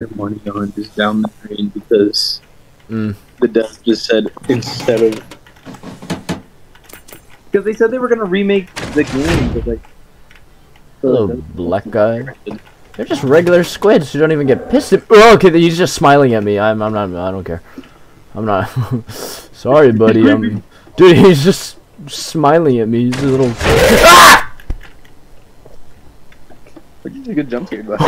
Your money on is down the drain because Mm. the devs just said instead of because they said they were gonna remake the game, but like Little black guy. They're just regular squids who don't even get pissed at. Oh, okay, he's just smiling at me. I'm, I'm not. I don't care. I'm not. Sorry, buddy. I'm, dude, he's just smiling at me. He's a little. Ah! did a good jump here, buddy.